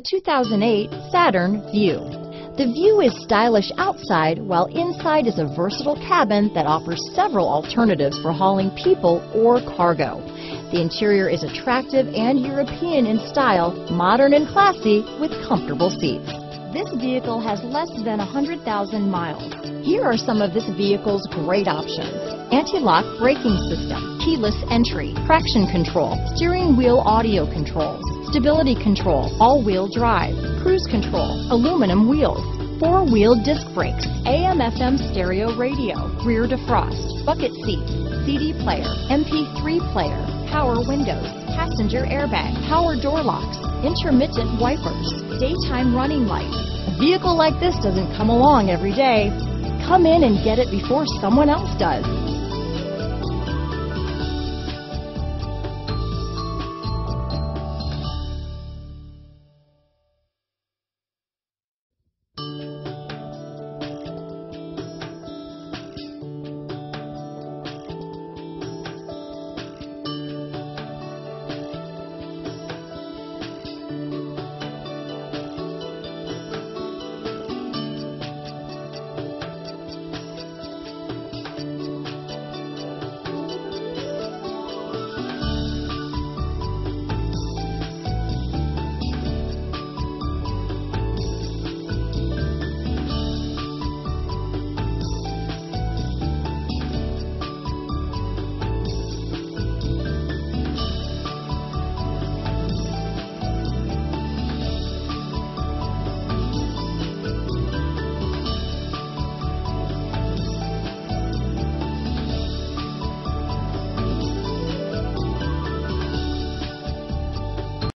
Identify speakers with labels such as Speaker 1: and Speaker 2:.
Speaker 1: The 2008 Saturn Vue. The Vue is stylish outside, while inside is a versatile cabin that offers several alternatives for hauling people or cargo. The interior is attractive and European in style, modern and classy, with comfortable seats. This vehicle has less than 100,000 miles. Here are some of this vehicle's great options. Anti-lock braking system, keyless entry, traction control, steering wheel audio controls, stability control, all-wheel drive, cruise control, aluminum wheels, four-wheel disc brakes, AM-FM stereo radio, rear defrost, bucket seats, CD player, MP3 player, power windows, passenger airbag, power door locks, intermittent wipers, daytime running lights. A vehicle like this doesn't come along every day. Come in and get it before someone else does.